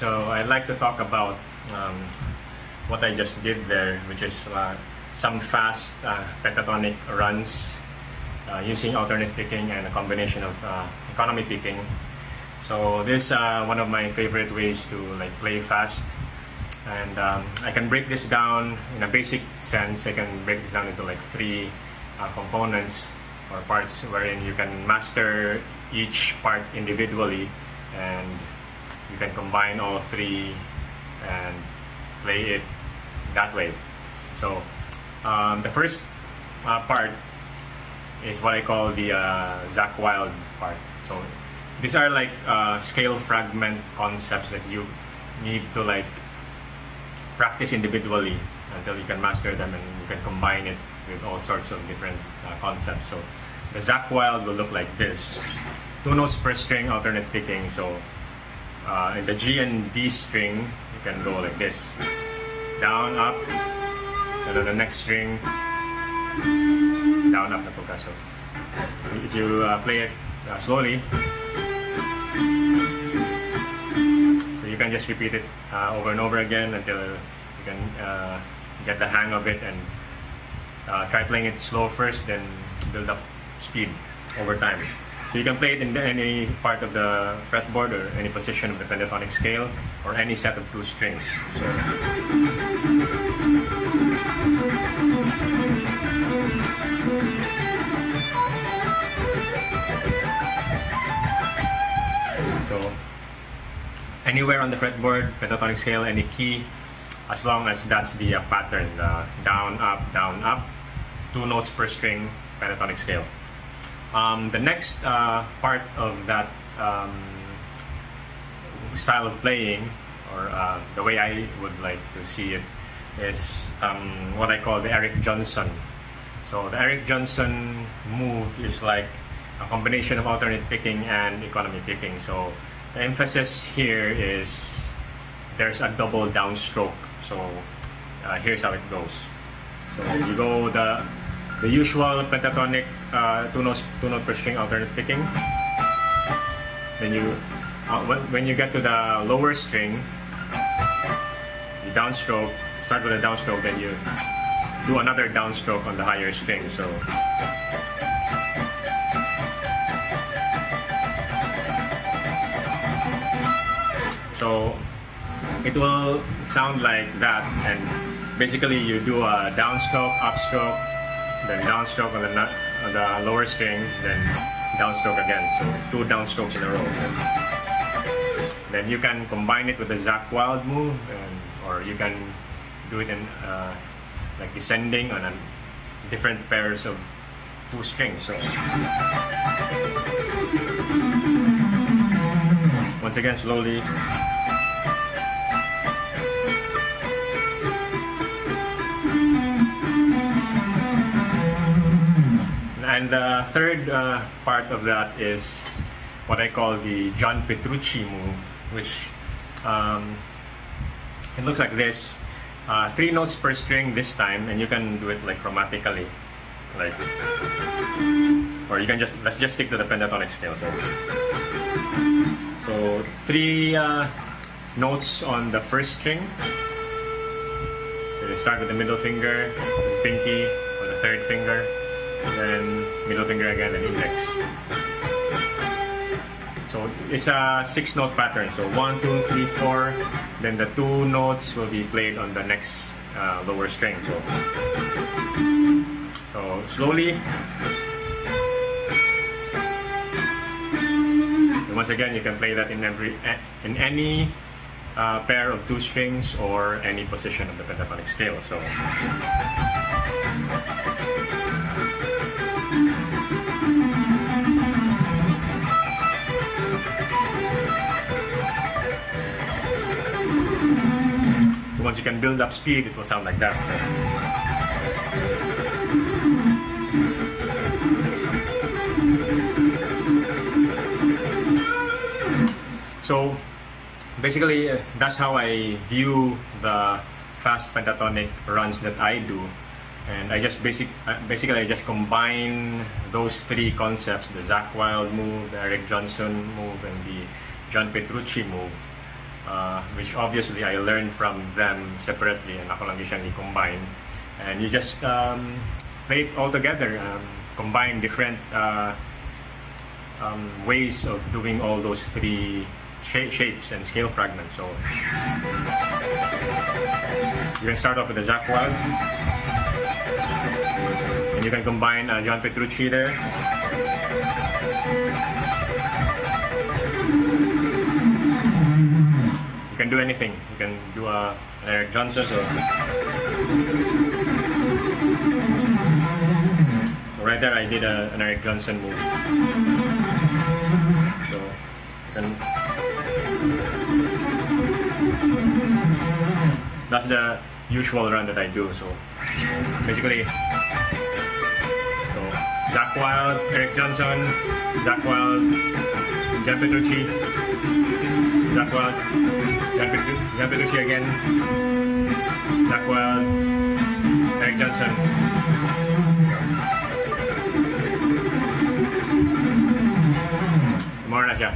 So I'd like to talk about um, what I just did there, which is uh, some fast uh, pentatonic runs uh, using alternate picking and a combination of uh, economy picking. So this is uh, one of my favorite ways to like play fast. And um, I can break this down in a basic sense. I can break this down into like three uh, components or parts wherein you can master each part individually and you can combine all three and play it that way. So um, the first uh, part is what I call the uh, Zakk Wylde part. So these are like uh, scale fragment concepts that you need to like practice individually until you can master them and you can combine it with all sorts of different uh, concepts. So the Zakk Wylde will look like this. Two notes per string, alternate picking. So uh, in the G and D string, you can go like this. Down, up, and then the next string, down, up na po So if you uh, play it uh, slowly, so you can just repeat it uh, over and over again until you can uh, get the hang of it and uh, try playing it slow first, then build up speed over time. So you can play it in any part of the fretboard or any position of the pentatonic scale or any set of two strings. So, so anywhere on the fretboard, pentatonic scale, any key, as long as that's the uh, pattern, the down, up, down, up, two notes per string, pentatonic scale. Um, the next uh, part of that um, style of playing, or uh, the way I would like to see it, is um, what I call the Eric Johnson. So the Eric Johnson move is like a combination of alternate picking and economy picking. So the emphasis here is there's a double downstroke. So uh, here's how it goes. So you go the the usual pentatonic uh, two notes two note per string alternate picking. Then you uh, when, when you get to the lower string, you downstroke. Start with a downstroke, then you do another downstroke on the higher string. So. So it will sound like that and basically you do a downstroke, upstroke, then downstroke on the on the lower string, then downstroke again. So two downstrokes in a row. Then you can combine it with the Zakk Wylde move, and, or you can do it in uh, like descending on different pairs of two strings. So once again, slowly. And the third uh, part of that is what I call the John Petrucci move, which um, it looks like this. Uh, three notes per string this time, and you can do it like chromatically, like, or you can just let's just stick to the pentatonic scale. So, so three uh, notes on the first string. So you start with the middle finger, pinky, or the third finger then middle finger again, and index. So it's a six note pattern. So one, two, three, four. Then the two notes will be played on the next uh, lower string. So, so slowly. And once again, you can play that in every in any uh, pair of two strings or any position of the pentatonic scale. So. Once you can build up speed, it will sound like that. So basically, uh, that's how I view the fast pentatonic runs that I do. And I just basic, uh, basically I just combine those three concepts: the Zakk Wylde move, the Eric Johnson move, and the John Petrucci move uh, which obviously I learned from them separately and ako lang siyang i-combine. And you just um, play it all together, um, combine different uh, um, ways of doing all those three sh- shapes and scale fragments. So you can start off with the Zakk and you can combine uh, John Petrucci there. An Eric Johnson. So, so right there, I did a, an Eric Johnson move. So can that's the usual run that I do. So basically, so Zakk Wylde, Eric Johnson, Zakk Wylde, John Petrucci, Zakk Wylde, Petru- John Petrucci again, Zakk Wylde, Eric Johnson. More na siya.